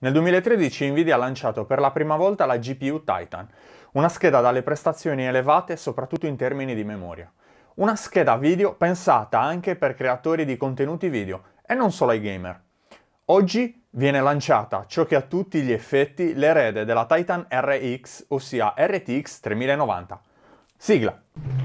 Nel 2013 Nvidia ha lanciato per la prima volta la GPU Titan, una scheda dalle prestazioni elevate soprattutto in termini di memoria. Una scheda video pensata anche per creatori di contenuti video e non solo ai gamer. Oggi viene lanciata ciò che a tutti gli effetti l'erede della Titan RX, ossia RTX 3090. Sigla!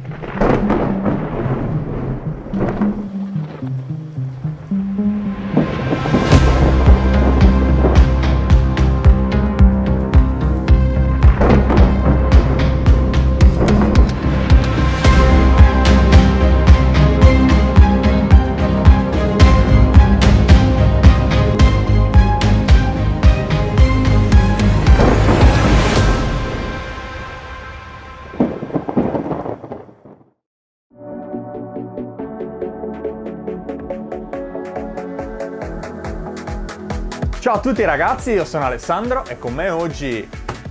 Ciao a tutti ragazzi, io sono Alessandro e con me oggi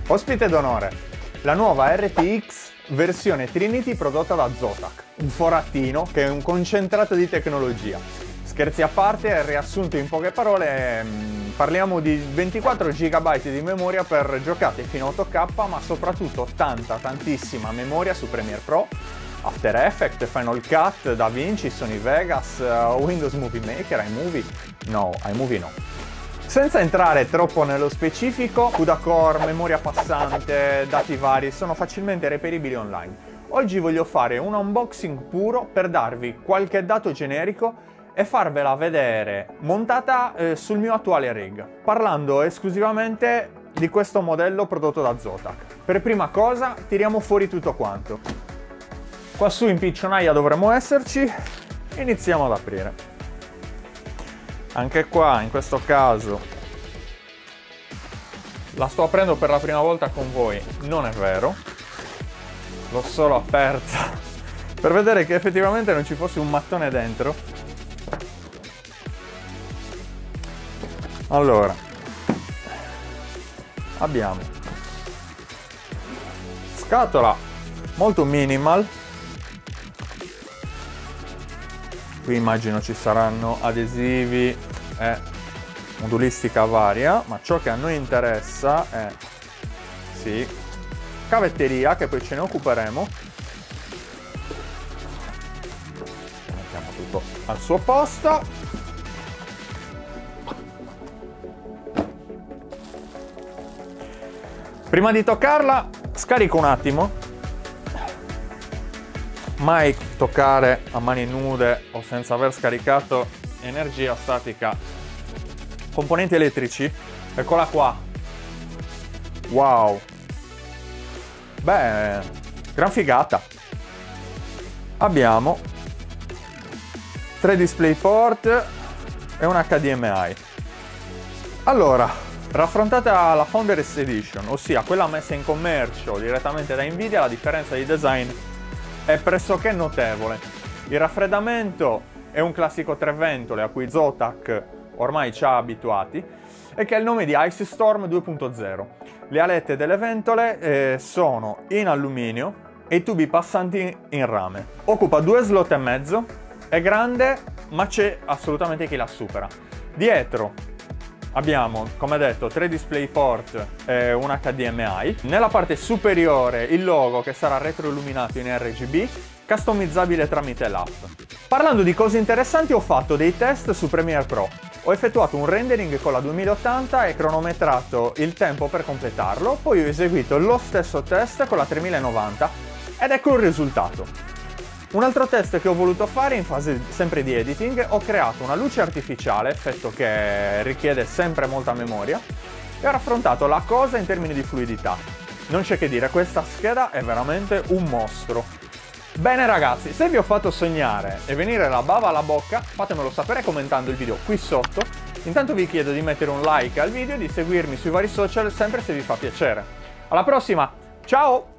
ospite d'onore la nuova RTX versione Trinity prodotta da Zotac, un forattino che è un concentrato di tecnologia. Scherzi a parte, riassunto in poche parole, mm, parliamo di 24 GB di memoria per giocate fino a 8K, ma soprattutto tanta, tantissima memoria su Premiere Pro, After Effects, Final Cut, DaVinci, Sony Vegas, uh, Windows Movie Maker, iMovie, no, iMovie no. Senza entrare troppo nello specifico, CUDA core, memoria passante, dati vari sono facilmente reperibili online. Oggi voglio fare un unboxing puro per darvi qualche dato generico e farvela vedere montata eh, sul mio attuale rig, parlando esclusivamente di questo modello prodotto da Zotac. Per prima cosa tiriamo fuori tutto quanto. Qua su in piccionaia dovremmo esserci, iniziamo ad aprire. Anche qua, in questo caso, la sto aprendo per la prima volta con voi. Non è vero. L'ho solo aperta per vedere che effettivamente non ci fosse un mattone dentro. Allora, abbiamo scatola molto minimal qui immagino ci saranno adesivi e modulistica varia ma ciò che a noi interessa è sì, cavetteria che poi ce ne occuperemo. Mettiamo tutto al suo posto. Prima di toccarla scarico un attimo mai toccare a mani nude o senza aver scaricato energia statica. Componenti elettrici eccola qua. Wow. Beh gran figata. Abbiamo tre DisplayPort e un HDMI allora raffrontata la Founders Edition ossia quella messa in commercio direttamente da Nvidia la differenza di design è pressoché notevole. Il raffreddamento è un classico tre ventole a cui Zotac ormai ci ha abituati e che è il nome di Ice Storm 2.0. Le alette delle ventole eh, sono in alluminio e i tubi passanti in rame. Occupa due slot e mezzo, è grande ma c'è assolutamente chi la supera. Dietro abbiamo, come detto, tre DisplayPort e un HDMI. Nella parte superiore il logo che sarà retroilluminato in RGB, customizzabile tramite l'app. Parlando di cose interessanti ho fatto dei test su Premiere Pro. Ho effettuato un rendering con la 2080 e cronometrato il tempo per completarlo, poi ho eseguito lo stesso test con la 3090 ed ecco il risultato. Un altro test che ho voluto fare in fase sempre di editing, ho creato una luce artificiale, effetto che richiede sempre molta memoria, e ho raffrontato la cosa in termini di fluidità. Non c'è che dire, questa scheda è veramente un mostro. Bene ragazzi, se vi ho fatto sognare e venire la bava alla bocca, fatemelo sapere commentando il video qui sotto. Intanto vi chiedo di mettere un like al video e di seguirmi sui vari social sempre se vi fa piacere. Alla prossima, ciao!